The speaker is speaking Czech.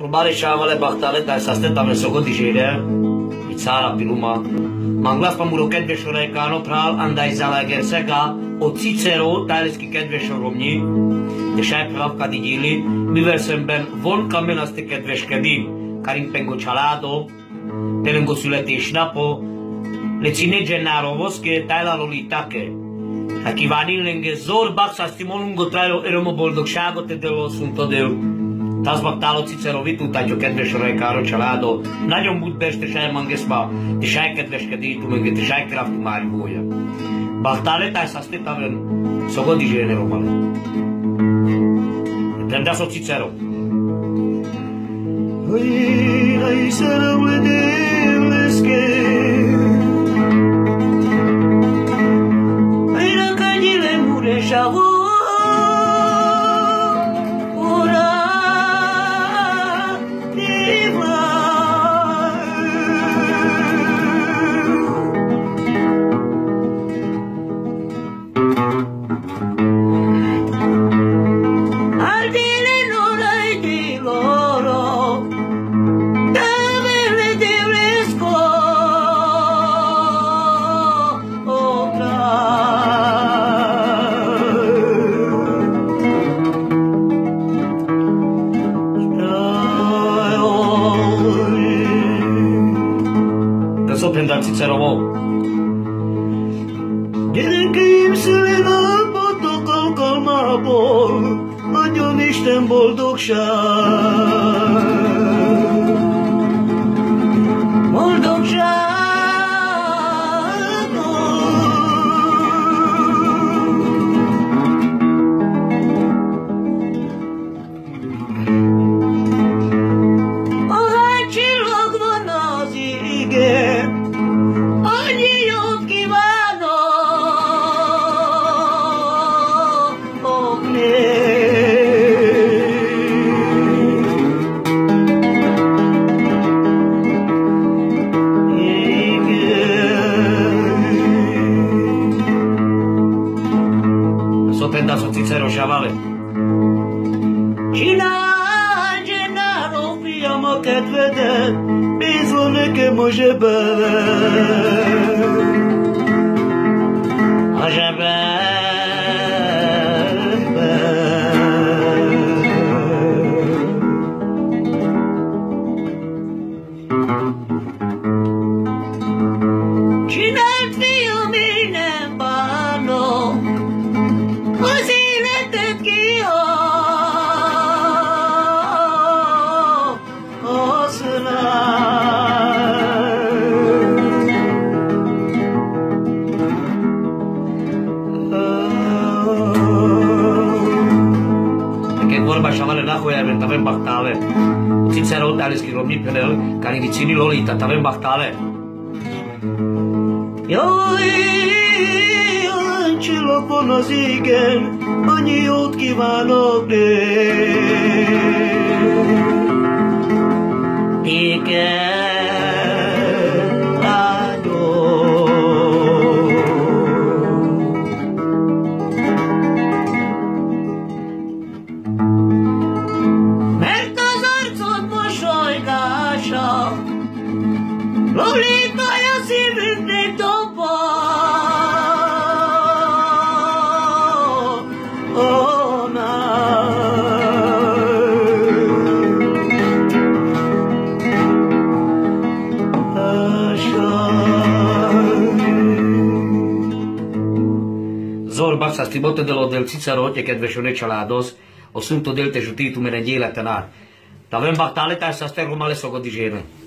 Rubare șavale bahtale ta sa ste tam soko dižede. I cara piluma. Manglas pa muro kedvešo rekano pral andaj zala gersega o Cicero tajliski kedvešo romni. De šaj pravka di dili. Mivel sem ben von kamenaste kedveškedi. Karim pengo csalado. Telengo születi napo. Le cine gennaro voske tajla lolitake. A kívánni lenge zor baxa stimolungo trajo eromo boldogságot te delo szunto del. Tazbaktáló Cicero vitútátja kedves Rajkára családó. Nagyon budbest és elmangeszma, és elkedveskedé ítumögét, és elkraftu már bója. Baktálé tájsz azt itt avren, szogod is érne romale. Rendászó Cicero. Hogy én a prendák Cicerovo. Gyerekeim szülen álmodtak alkalmából, adjon Isten boldogság! Prenda so Cicero sciavale. Csinálj, Gennaro, fiam, a kedvedet, bízva nekem a zsebben. Che vorba sciavale na hoja, tavem bachtale. Cicero tajliski romni penel, kari vicini lolita, tavem bachtale. Jaj, csillagban az égen, annyi jót kívánok nék. Néked, Lolitaja szívünknek dobba Ó, Zor baxa stibote delo del Cicero, te kedvesone családoz, o szunto del te zsutítú meren életen át. Tavem bachtale, taj sa ste romale sogodi žene.